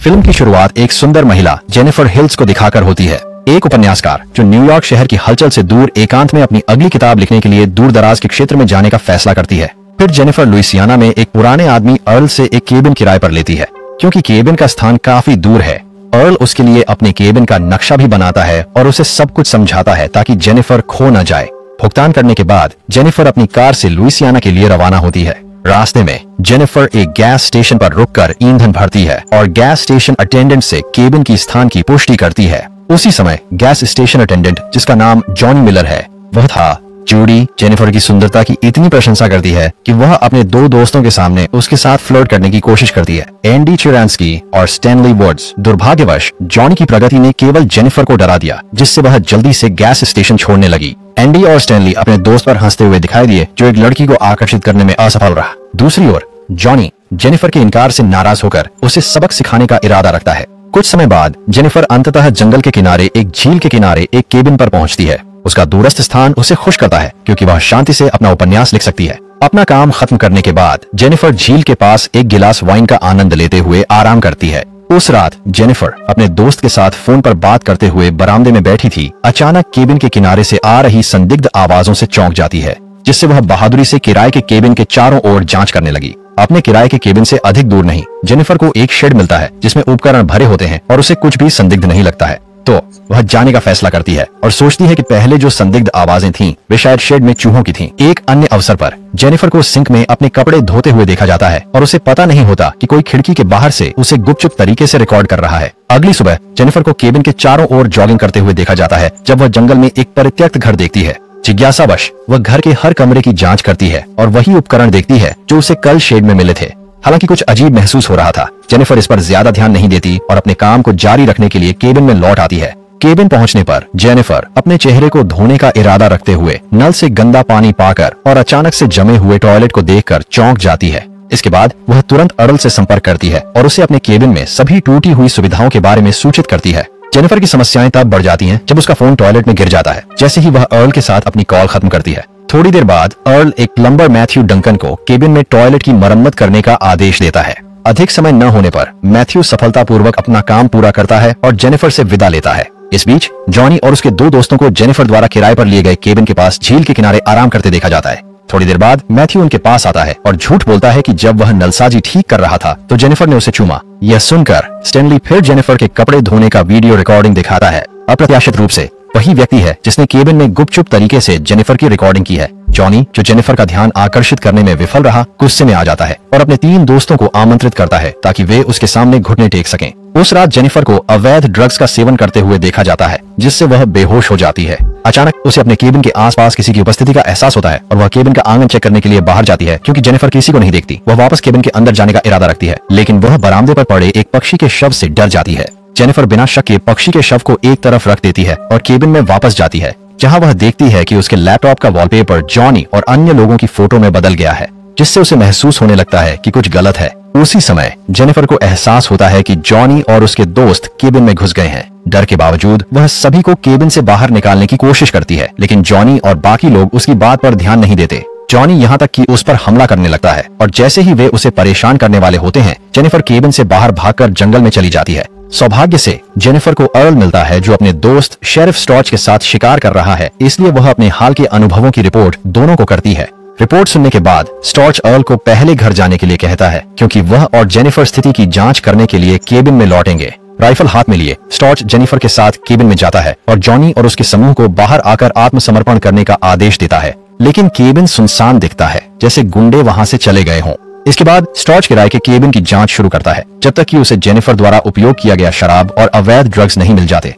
Film की शुरुआत एक सुंदर महिला जेनिफर हिल्स को दिखाकर होती है। एक उपन्यासकार, जो न्यूयॉर्क शहर की हलचल से दूर, एकांत में अपनी अगली किताब लिखने के लिए दूर दराज के क्षेत्र में जाने का फैसला करती है। फिर जेनिफर लुइसियाना में एक पुराने आदमी अर्ल से एक केबिन किराए पर लेती है, क्योंकि केबिन का स्थान काफ़ी दूर है। अर्ल उसके लिए अपने केबिन का नक्शा भी बनाता है और उसे सब कुछ समझाता है, ताकि जेनिफर खो न जाए। भुगतान करने के बाद जेनिफर अपनी कार से लुइसियाना के लिए रवाना होती है। रास्ते में, जेनिफर एक गैस स्टेशन पर रुककर ईंधन भरती है और गैस स्टेशन अटेंडेंट से केबिन की स्थान की पुष्टि करती है। उसी समय गैस स्टेशन अटेंडेंट जिसका नाम जॉनी मिलर है, वह था जूडी जेनिफर की सुंदरता की इतनी प्रशंसा करती है कि वह अपने दो दोस्तों के सामने उसके साथ फ्लर्ट करने की कोशिश करती है। एंडी चिरांसकी और स्टैनली वुड्स दुर्भाग्यवश जॉनी की प्रगति ने केवल जेनिफर को डरा दिया, जिससे वह जल्दी से गैस स्टेशन छोड़ने लगी। एंडी और स्टैनली अपने दोस्त पर हँसते हुए दिखाई दिए, जो एक लड़की को आकर्षित करने में असफल रहा। दूसरी ओर जॉनी जेनिफर के इनकार से नाराज़ होकर उसे सबक सिखाने का इरादा रखता है। कुछ समय बाद, जेनिफर अंततः जंगल के किनारे, एक झील के किनारे, एक केबिन पर पहुँचती है। उसका दूरस्थ स्थान उसे खुश करता है, क्योंकि वह शांति से अपना उपन्यास लिख सकती है। अपना काम खत्म करने के बाद, जेनिफर झील के पास एक गिलास वाइन का आनंद लेते हुए आराम करती है। उस रात, जेनिफर अपने दोस्त के साथ फ़ोन पर बात करते हुए बरामदे में बैठी थी, अचानक केबिन के किनारे से आ रही संदिग्ध आवाजों से चौंक जाती है, जिससे वह बहादुरी से किराए के केबिन के चारों ओर जाँच करने लगी। अपने किराए के केबिन से अधिक दूर नहीं, जेनिफर को एक शेड मिलता है, जिसमें उपकरण भरे होते हैं और उसे कुछ भी संदिग्ध नहीं लगता है। तो वह जाने का फैसला करती है और सोचती है कि पहले जो संदिग्ध आवाज़ें थीं, वे शायद शेड में चूहों की थीं। एक अन्य अवसर पर, जेनिफर को सिंक में अपने कपड़े धोते हुए देखा जाता है और उसे पता नहीं होता कि कोई खिड़की के बाहर से उसे गुपचुप तरीके से रिकॉर्ड कर रहा है। अगली सुबह, जेनिफर को केबिन के चारों ओर जॉगिंग करते हुए देखा जाता है, जब वह जंगल में एक परित्यक्त घर देखती है। जिज्ञासावश, वह घर के हर कमरे की जाँच करती है और वही उपकरण देखती है जो उसे कल शेड में मिले थे। हालाँकि कुछ अजीब महसूस हो रहा था। जेनिफर इस पर ज़्यादा ध्यान नहीं देती और अपने काम को जारी रखने के लिए केबिन में लौट आती है। केबिन पहुँचने पर जेनिफर अपने चेहरे को धोने का इरादा रखते हुए नल से गंदा पानी पाकर और अचानक से जमे हुए टॉयलेट को देखकर चौंक जाती है। इसके बाद वह तुरंत अड़ल से संपर्क करती है और उसे अपने केबिन में सभी टूटी हुई सुविधाओं के बारे में सूचित करती है। जेनिफर की समस्याएँ तब बढ़ जाती हैं जब उसका फ़ोन टॉयलेट में गिर जाता है, जैसे ही वह अर्ल के साथ अपनी कॉल खत्म करती है। थोड़ी देर बाद अर्ल एक प्लम्बर मैथ्यू डंकन को केबिन में टॉयलेट की मरम्मत करने का आदेश देता है। अधिक समय न होने पर मैथ्यू सफलतापूर्वक अपना काम पूरा करता है और जेनिफर से विदा लेता है। इस बीच, जॉनी और उसके दो दोस्तों को जेनिफर द्वारा किराए पर लिए गए केबिन के पास झील के किनारे आराम करते देखा जाता है। थोड़ी देर बाद मैथ्यू उनके पास आता है और झूठ बोलता है कि जब वह नलसाजी ठीक कर रहा था तो जेनिफर ने उसे चूमा। यह सुनकर स्टेनली फिर जेनिफर के कपड़े धोने का वीडियो रिकॉर्डिंग दिखाता है। अप्रत्याशित रूप से वही व्यक्ति है जिसने केबिन में गुपचुप तरीके से जेनिफर की रिकॉर्डिंग की है। जॉनी जो जेनिफर का ध्यान आकर्षित करने में विफल रहा, गुस्से में आ जाता है और अपने तीन दोस्तों को आमंत्रित करता है ताकि वे उसके सामने घुटने टेक सकें। उस रात जेनिफर को अवैध ड्रग्स का सेवन करते हुए देखा जाता है, जिससे वह बेहोश हो जाती है। अचानक उसे अपने केबिन के आसपास किसी की उपस्थिति का एहसास होता है और वह केबिन का आँगन चेक करने के लिए बाहर जाती है, क्योंकि जेनिफर किसी को नहीं देखती। वह वापस केबिन के अंदर जाने का इरादा रखती है, लेकिन वह बरामदे पर पड़े एक पक्षी के शव से डर जाती है। जेनिफर बिना शक के पक्षी के शव को एक तरफ़ रख देती है और केबिन में वापस जाती है, जहाँ वह देखती है कि उसके लैपटॉप का वॉलपेपर जॉनी और अन्य लोगों की फ़ोटो में बदल गया है, जिससे उसे महसूस होने लगता है कि कुछ गलत है। उसी समय, जेनिफर को एहसास होता है कि जॉनी और उसके दोस्त केबिन में घुस गए हैं। डर के बावजूद, वह सभी को केबिन से बाहर निकालने की कोशिश करती है, लेकिन जॉनी और बाकी लोग उसकी बात पर ध्यान नहीं देते। जॉनी यहाँ तक कि उस पर हमला करने लगता है, और जैसे ही वे उसे परेशान करने वाले होते हैं, जेनिफर केबिन से बाहर भागकर जंगल में चली जाती है। सौभाग्य से जेनिफर को अर्ल मिलता है, जो अपने दोस्त शेरिफ स्टॉच के साथ शिकार कर रहा है। इसलिए वह अपने हाल के अनुभवों की रिपोर्ट दोनों को करती है। रिपोर्ट सुनने के बाद स्टॉच अर्ल को पहले घर जाने के लिए कहता है, क्योंकि वह और जेनिफर स्थिति की जाँच करने के लिए केबिन में लौटेंगे। राइफल हाथ में लिए स्टॉच जेनिफर के साथ केबिन में जाता है और जॉनी और उसके समूह को बाहर आकर आत्मसमर्पण करने का आदेश देता है। लेकिन केबिन सुनसान दिखता है, जैसे गुंडे वहाँ से चले गए हों। इसके बाद स्टॉच किराए के केबिन की जाँच शुरू करता है, जब तक कि उसे जेनिफर द्वारा उपयोग किया गया शराब और अवैध ड्रग्स नहीं मिल जाते।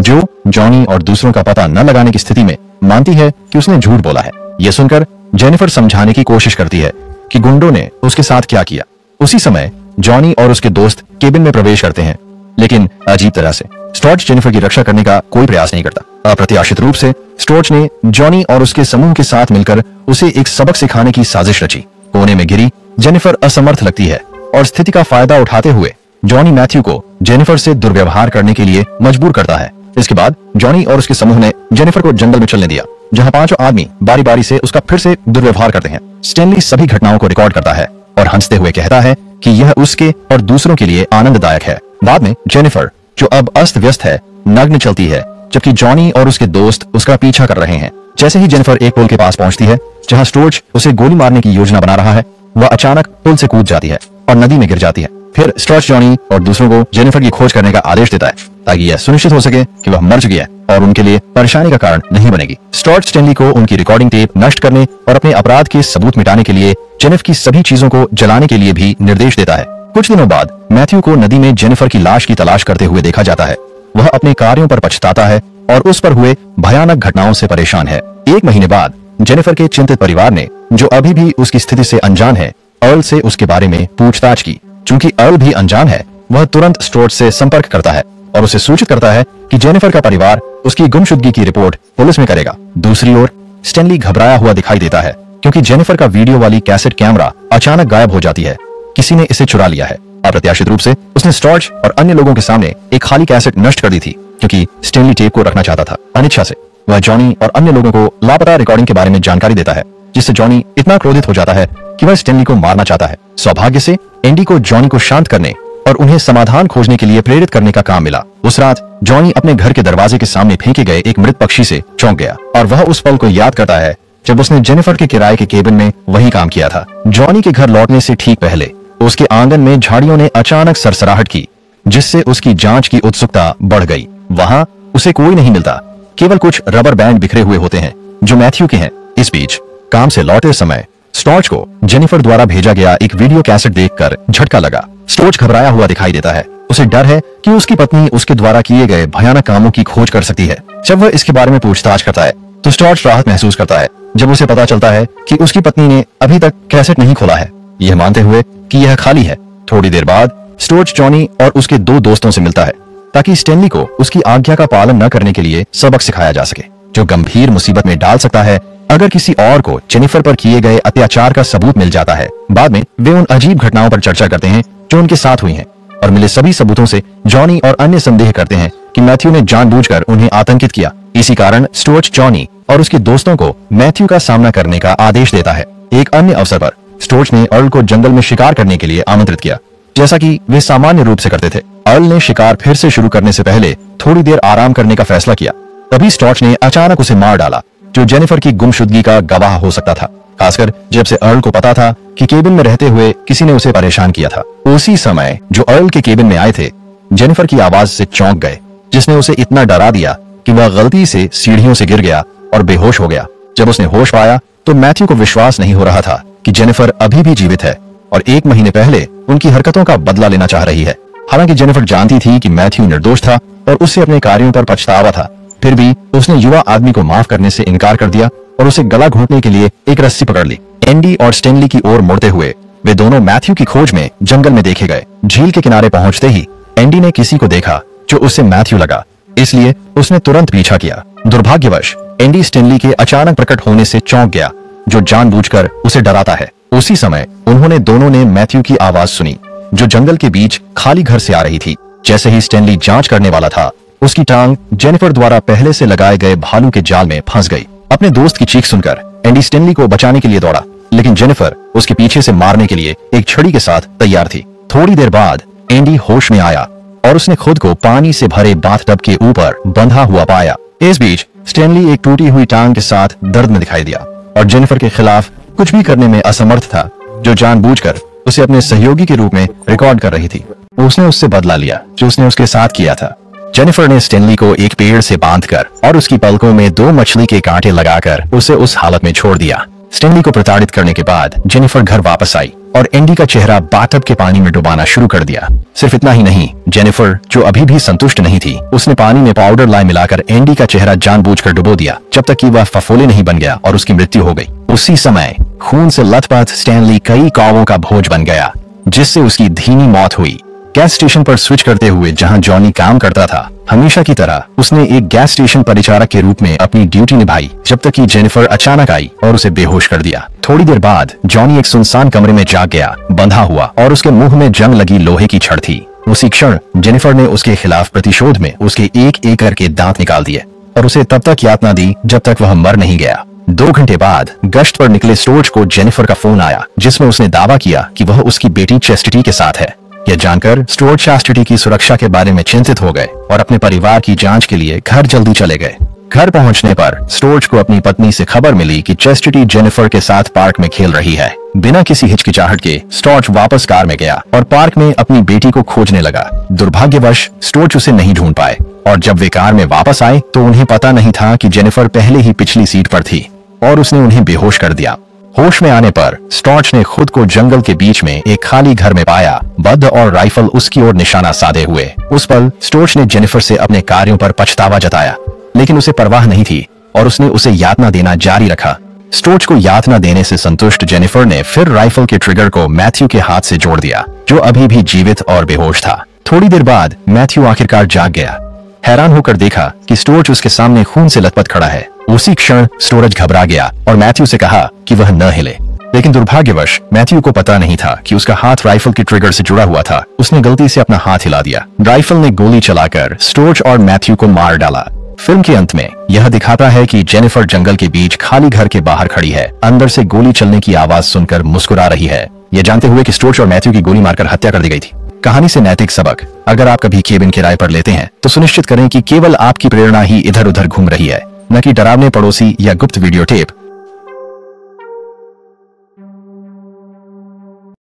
जो जॉनी और दूसरों का पता न लगाने की स्थिति में मानती है कि उसने झूठ बोला है। यह सुनकर जेनिफर समझाने की कोशिश करती है कि गुंडों ने उसके साथ क्या किया। उसी समय जॉनी और उसके दोस्त केबिन में प्रवेश करते हैं, लेकिन अजीब तरह से। स्टॉच जेनिफर की रक्षा करने का कोई प्रयास नहीं करता। अप्रत्याशित रूप से स्टोच ने जॉनी और उसके समूह के साथ मिलकर उसे एक सबक सिखाने की साजिश रची। कोने में गिरी, जेनिफर असमर्थ लगती है और स्थिति का फ़ायदा उठाते हुए जॉनी मैथ्यू को जेनिफर से दुर्व्यवहार करने के लिए मजबूर करता है। इसके बाद जॉनी और उसके समूह ने जेनिफर को जंगल में चलने दिया, जहाँ पाँचों आदमी बारी बारी से उसका फिर से दुर्व्यवहार करते हैं। स्टेनली सभी घटनाओं को रिकॉर्ड करता है और हँसते हुए कहता है कि यह उसके और दूसरों के लिए आनंददायक है। बाद में जेनिफर, जो अब अस्त व्यस्त है, नग्न चलती है, जबकि जॉनी और उसके दोस्त उसका पीछा कर रहे हैं। जैसे ही जेनिफर एक पुल के पास पहुँचती है, जहाँ स्टोर्ज उसे गोली मारने की योजना बना रहा है, वह अचानक पुल से कूद जाती है और नदी में गिर जाती है। फिर स्टॉर्च जॉनी और दूसरों को जेनिफर की खोज करने का आदेश देता है, ताकि यह सुनिश्चित हो सके कि वह मर चुकी है और उनके लिए परेशानी का कारण नहीं बनेगी। स्टॉर्च स्टेनली को उनकी रिकॉर्डिंग टेप नष्ट करने और अपने अपराध के सबूत मिटाने के लिए जेनिफ की सभी चीज़ों को जलाने के लिए भी निर्देश देता है। कुछ दिनों बाद मैथ्यू को नदी में जेनिफर की लाश की तलाश करते हुए देखा जाता है। वह अपने कार्यों पर पछताता है और उस पर हुए भयानक घटनाओं से परेशान है। एक महीने बाद, जेनिफर के चिंतित परिवार ने, जो अभी भी उसकी स्थिति से अनजान है, अर्ल से उसके बारे में पूछताछ की। चूँकि अर्ल भी अनजान है, वह तुरंत स्टोर्ट से संपर्क करता है और उसे सूचित करता है कि जेनिफर का परिवार उसकी गुमशुदगी की रिपोर्ट पुलिस में करेगा। दूसरी ओर, स्टेनली घबराया हुआ दिखाई देता है, क्योंकि जेनिफर का वीडियो वाली कैसेट कैमरा अचानक गायब हो जाती है। किसी ने इसे चुरा लिया है। अप्रत्याशित रूप से, उसने स्टॉर्च और अन्य लोगों के सामने एक खाली कैसेट नष्ट कर दी थी। क्योंकि स्टेनली टेप को रखना चाहता था। अनिच्छा से। वह जॉनी और अन्य लोगों को लापता रिकॉर्डिंग के बारे में जानकारी देता है, जिससे जॉनी इतना क्रोधित हो जाता है कि वह स्टेनली को मारना चाहता है। सौभाग्य से एंडी को जॉनी को शांत करने और उन्हें समाधान खोजने के लिए प्रेरित करने का काम मिला। उस रात जॉनी अपने घर के दरवाजे के सामने फेंके गए एक मृत पक्षी से चौंक गया और वह उस पल को याद करता है जब उसने जेनिफर के किराए के केबिन में वही काम किया था। जॉनी के घर लौटने से ठीक पहले, उसके आँगन में झाड़ियों ने अचानक सरसराहट की, जिससे उसकी जाँच की उत्सुकता बढ़ गई। वहाँ उसे कोई नहीं मिलता। केवल कुछ रबर बैंड बिखरे हुए होते हैं, जो मैथ्यू के हैं। इस बीच, काम से लौटे समय, स्टॉर्च को जेनिफर द्वारा भेजा गया एक वीडियो कैसेट देखकर झटका लगा। स्टोर्च घबराया हुआ दिखाई देता है। उसे डर है कि उसकी पत्नी उसके द्वारा किए गए भयानक कामों की खोज कर सकती है। जब वह इसके बारे में पूछताछ करता है तो स्टॉर्च राहत महसूस करता है, जब उसे पता चलता है कि उसकी पत्नी ने अभी तक कैसेट नहीं खोला है। यह मानते हुए कि यह खाली है। थोड़ी देर बाद, स्टोर्च जॉनी और उसके दो दोस्तों से मिलता है। ताकि स्टेनली को उसकी आज्ञा का पालन न करने के लिए सबक सिखाया जा सके, जो गंभीर मुसीबत में डाल सकता है। अगर किसी और को जेनिफर पर किए गए अत्याचार का सबूत मिल जाता है, बाद में वे उन अजीब घटनाओं पर चर्चा करते हैं, जो उनके साथ हुई हैं, और मिले सभी सबूतों से जॉनी और अन्य संदेह करते हैं कि मैथ्यू ने जानबूझकर उन्हें आतंकित किया। इसी कारण स्टोर्च जॉनी और उसके दोस्तों को मैथ्यू का सामना करने का आदेश देता है। एक अन्य अवसर पर स्टोर्च ने अर्ल को जंगल में शिकार करने के लिए आमंत्रित किया, जैसा कि वे सामान्य रूप से करते थे। अर्ल ने शिकार फिर से शुरू करने से पहले थोड़ी देर आराम करने का फैसला किया। तभी स्टॉर्च ने अचानक उसे मार डाला, जो जेनिफर की गुमशुदगी का गवाह हो सकता था, खासकर जब से अर्ल को पता था कि केबिन में रहते हुए किसी ने उसे परेशान किया था। उसी समय जो अर्ल के केबिन में आए थे, जेनिफर की आवाज़ से चौंक गए, जिसने उसे इतना डरा दिया कि वह गलती से सीढ़ियों से गिर गया और बेहोश हो गया। जब उसने होश पाया तो मैथ्यू को विश्वास नहीं हो रहा था कि जेनिफर अभी भी जीवित है और एक महीने पहले उनकी हरकतों का बदला लेना चाह रही है। हालाँकि जेनिफर जानती थी कि मैथ्यू निर्दोष था और उससे अपने कार्यों पर पछतावा था। फिर भी उसने युवा आदमी को माफ़ करने से इनकार कर दिया और उसे गला घोटने के लिए एक रस्सी पकड़ ली। एंडी और स्टेनली की ओर मुड़ते हुए, वे दोनों मैथ्यू की खोज में जंगल में देखे गए। झील के किनारे पहुँचते ही एंडी ने किसी को देखा जो उससे मैथ्यू लगा, इसलिए उसने तुरंत पीछा किया। दुर्भाग्यवश, एंडी स्टेनली के अचानक प्रकट होने से चौंक गया, जो जानबूझकर उसे डराता है। उसी समय उन्होंने दोनों ने मैथ्यू की आवाज़ सुनी। जो जंगल के बीच खाली घर से आ रही थी, जैसे ही स्टेनली जाँच करने वाला था, उसकी टांग जेनिफर द्वारा पहले से लगाए गए भालू के जाल में फंस गई। अपने दोस्त की चीख सुनकर, एंडी स्टेनली को बचाने के लिए दौड़ा, लेकिन जेनिफर उसके पीछे से मारने के लिए एक छड़ी के साथ तैयार थी। थोड़ी देर बाद, एंडी होश में आया और उसने खुद को पानी से भरे बाथटब के ऊपर बंधा हुआ पाया। इस बीच, स्टेनली एक टूटी हुई टांग के साथ दर्द में दिखाई दिया और जेनिफर के खिलाफ कुछ भी करने में असमर्थ था, जो जानबूझकर उसे अपने सहयोगी के रूप में रिकॉर्ड कर रही थी। उसने उससे बदला लिया, जो उसने उसके साथ किया था। जेनिफर ने स्टेनली को एक पेड़ से बांधकर और उसकी पलकों में दो मछली के कांटे लगाकर उसे उस हालत में छोड़ दिया। स्टेनली को प्रताड़ित करने के बाद जेनिफर घर वापस आई और एंडी का चेहरा बाटब के पानी में डुबाना शुरू कर दिया। सिर्फ़ इतना ही नहीं, जेनिफर, जो अभी भी संतुष्ट नहीं थी, उसने पानी में पाउडर लाई मिलाकर एंडी का चेहरा जानबूझकर डुबो दिया, जब तक कि वह फफोले नहीं बन गया और उसकी मृत्यु हो गई। उसी समय खून से लथपथ स्टैनली कई कावों का भोज बन गया, जिससे उसकी धीमी मौत हुई। गैस स्टेशन पर स्विच करते हुए जहाँ जॉनी काम करता था, हमेशा की तरह उसने एक गैस स्टेशन परिचारक के रूप में अपनी ड्यूटी निभाई, जब तक कि जेनिफर अचानक आई और उसे बेहोश कर दिया। थोड़ी देर बाद, जॉनी एक सुनसान कमरे में जाग गया, बंधा हुआ और उसके मुँह में जंग लगी लोहे की छड़ थी। उसी क्षण, जेनिफर ने उसके खिलाफ प्रतिशोध में उसके एक एक करके दांत निकाल दिए और उसे तब तक यातना दी जब तक वह मर नहीं गया। दो घंटे बाद, गश्त पर निकले स्टोर्ज को जेनिफर का फ़ोन आया, जिसमें उसने दावा किया कि वह उसकी बेटी चेस्टिटी के साथ है। यह जानकर स्टोर चेस्टिटी की सुरक्षा के बारे में चिंतित हो गए और अपने परिवार की जाँच के लिए घर जल्दी चले गए। घर पहुँचने पर स्टोर्ज को अपनी पत्नी से खबर मिली कि चेस्टिटी जेनिफर के साथ पार्क में खेल रही है। बिना किसी हिचकिचाहट के स्टोर्ज वापस कार में गया और पार्क में अपनी बेटी को खोजने लगा। दुर्भाग्यवश, स्टोर्ज उसे नहीं ढूंढ पाए और जब वे कार में वापस आए तो उन्हें पता नहीं था कि जेनिफर पहले ही पिछली सीट पर थी और उसने उन्हें बेहोश कर दिया। होश में आने पर स्टॉर्च ने खुद को जंगल के बीच में एक खाली घर में पाया, बद्ध और राइफल उसकी ओर निशाना साधे हुए। उस पल स्टोर्च ने जेनिफर से अपने कार्यों पर पछतावा जताया, लेकिन उसे परवाह नहीं थी और उसने उसे यातना देना जारी रखा। स्टोर्च को यातना देने से संतुष्ट जेनिफर ने फिर राइफल के ट्रिगर को मैथ्यू के हाथ से जोड़ दिया, जो अभी भी जीवित और बेहोश था। थोड़ी देर बाद मैथ्यू आखिरकार जाग गया। हैरान होकर देखा कि स्टोर्च उसके सामने खून से लथपथ खड़ा है। उसी क्षण स्टोरेज घबरा गया और मैथ्यू से कहा कि वह न हिले। लेकिन दुर्भाग्यवश, मैथ्यू को पता नहीं था कि उसका हाथ राइफल के ट्रिगर से जुड़ा हुआ था। उसने गलती से अपना हाथ हिला दिया। राइफल ने गोली चलाकर स्टोर्च और मैथ्यू को मार डाला। फ़िल्म के अंत में, यह दिखाता है कि जेनिफर जंगल के बीच खाली घर के बाहर खड़ी है। अंदर से गोली चलने की आवाज़ सुनकर मुस्कुरा रही है। यह जानते हुए कि स्टोर्च और मैथ्यू की गोली मारकर हत्या कर दी गई थी। कहानी से नैतिक सबक। अगर आप कभी केबिन किराए पर लेते हैं तो सुनिश्चित करें कि केवल आपकी प्रेरणा ही इधर उधर घूम रही है। न कि डरावने पड़ोसी या गुप्त वीडियो टेप।